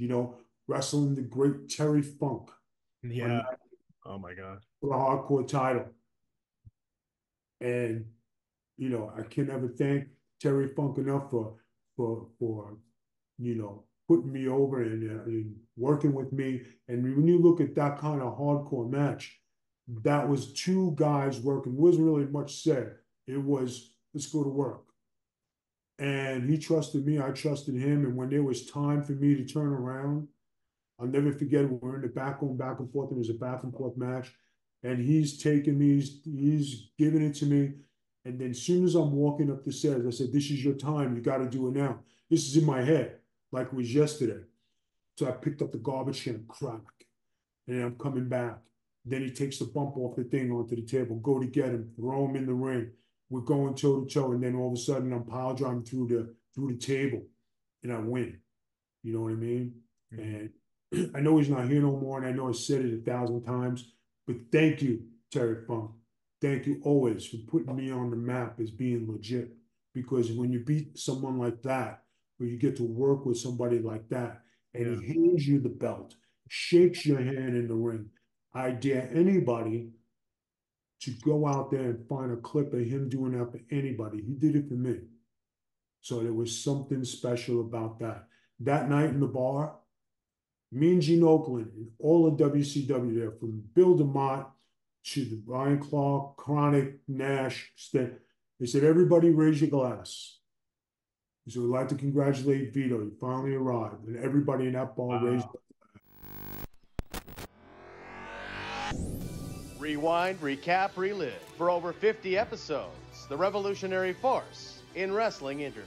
you know, wrestling the great Terry Funk. Yeah. Oh my God. For a hardcore title. And, you know, I can never thank Terry Funk enough for, for, for, you know, putting me over and, uh, and working with me. And when you look at that kind of hardcore match, that was two guys working. wasn't really much said. It was let's go to work. And he trusted me. I trusted him. And when there was time for me to turn around, I'll never forget. We were in the back going back and forth. And it was a back and forth match, and he's taking me. He's he's giving it to me. And then as soon as I'm walking up the stairs, I said, "This is your time. You got to do it now." This is in my head, like it was yesterday. So I picked up the garbage can, crack, and I'm coming back. Then he takes the bump off the thing onto the table, go to get him, throw him in the ring. We're going toe to toe, and then all of a sudden I'm pile driving through the through the table, and I win. You know what I mean? Mm-hmm. And I know he's not here no more, and I know I said it a thousand times, but thank you, Terry Funk. Thank you always for putting me on the map as being legit. Because when you beat someone like that, or you get to work with somebody like that, and yeah. he hands you the belt, shakes your hand in the ring, I dare anybody to go out there and find a clip of him doing that for anybody. He did it for me. So there was something special about that. That night in the bar, me and Gene Okerlund and all of WCW there, from Bill DeMott to the Brian Clark, Kronik, Nash, they said, everybody raise your glass. He said, we'd like to congratulate Vito. He finally arrived. And everybody in that bar wow. raised Rewind, recap, relive. For over 50 episodes, the revolutionary force in wrestling interview.